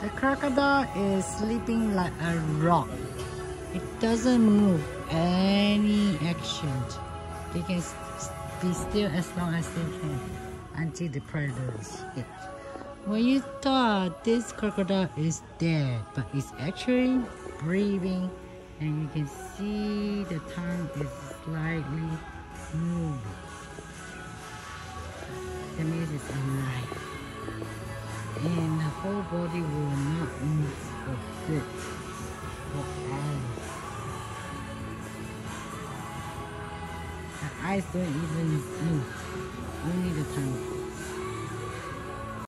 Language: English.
The crocodile is sleeping like a rock. It doesn't move any action. They can be still as long as they can until the predators hit. When you thought this crocodile is dead, but it's actually breathing and you can see the tongue is slightly moving. That means it's alive. And the whole body will not move for good for hours. The eyes don't even move, only the tongue.